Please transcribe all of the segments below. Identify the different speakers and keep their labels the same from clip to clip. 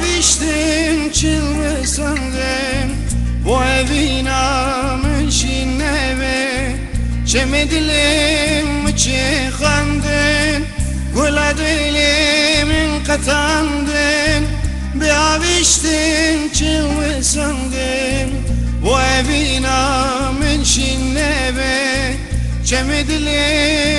Speaker 1: Viştin çılgısandın Bu evin amın şineve Çemedilim çıkandın Gula dilimin katandın Bir aviştin çılgısandın Bu evin amın şineve Çemedilim çıkandın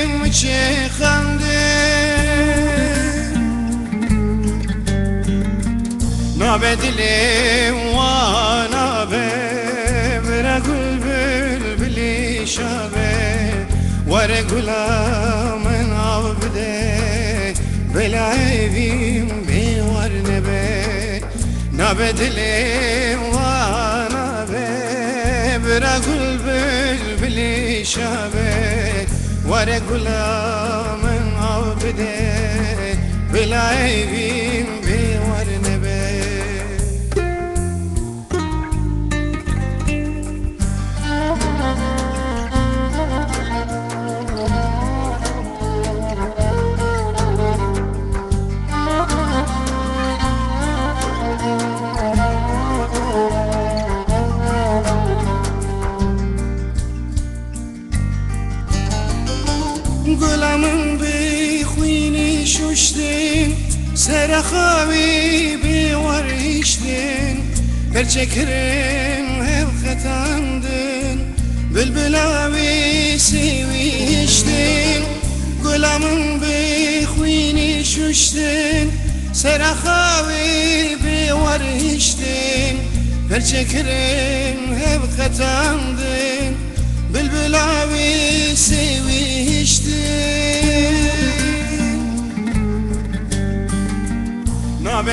Speaker 1: نابدلي وانا برقل بلبلي شابه ورقل من عبده بلعيبين بورنبه نابدلي وانا برقل بلبلي شابه ورقل من عبده بلعيبين Gulamın bir khuyni şuştin Serexavi bir var iştin Perçekirin hev katandın Bülbülavi sevi iştin Gulamın bir khuyni şuştin Serexavi bir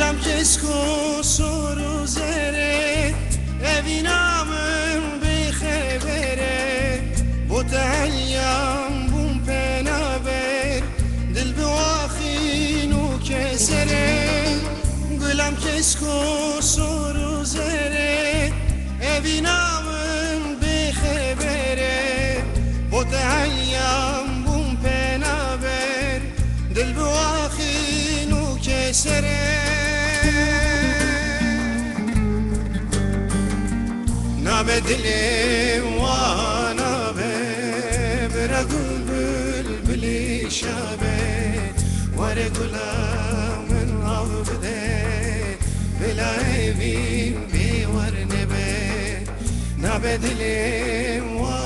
Speaker 1: Gülüm kesko soru zere Evinamın bir habere. Bu tehyam bum penaber Dil bi vakhin u kesere. Gülüm kesko soru zere Evinamın نبدلي وانا برقل بلبلي شابه ورقل من عبده بلا عيبين بورنبه نبدلي وانا